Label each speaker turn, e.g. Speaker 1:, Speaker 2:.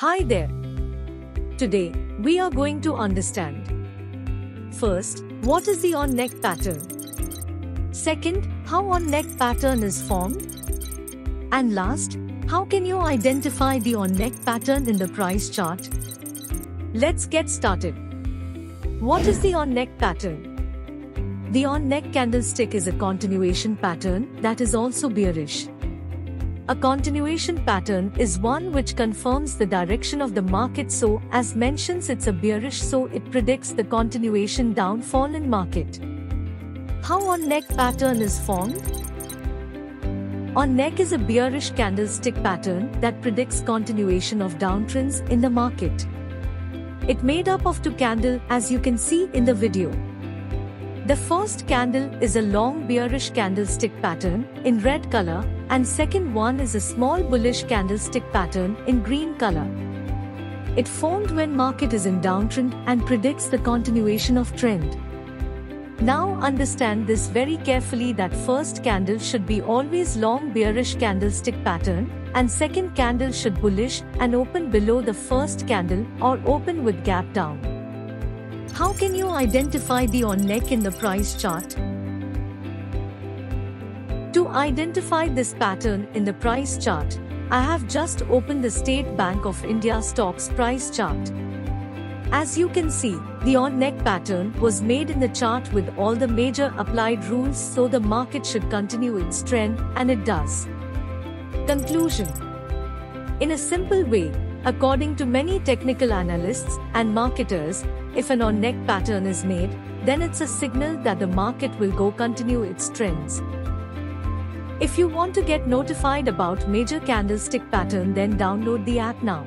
Speaker 1: Hi there. Today, we are going to understand. First, what is the on neck pattern? Second, how on neck pattern is formed? And last, how can you identify the on neck pattern in the price chart? Let's get started. What is the on neck pattern? The on neck candlestick is a continuation pattern that is also bearish. A continuation pattern is one which confirms the direction of the market so as mentions it's a bearish so it predicts the continuation downfall in market. How on neck pattern is formed? On neck is a bearish candlestick pattern that predicts continuation of downtrends in the market. It made up of two candle as you can see in the video. The first candle is a long bearish candlestick pattern in red color and second one is a small bullish candlestick pattern in green color. It formed when market is in downtrend and predicts the continuation of trend. Now understand this very carefully that first candle should be always long bearish candlestick pattern and second candle should bullish and open below the first candle or open with gap down. How can you identify the on neck in the price chart? To identify this pattern in the price chart, I have just opened the State Bank of India stocks price chart. As you can see, the on-neck pattern was made in the chart with all the major applied rules so the market should continue its trend and it does. Conclusion In a simple way, according to many technical analysts and marketers, if an on-neck pattern is made, then it's a signal that the market will go continue its trends. If you want to get notified about major candlestick pattern then download the app now.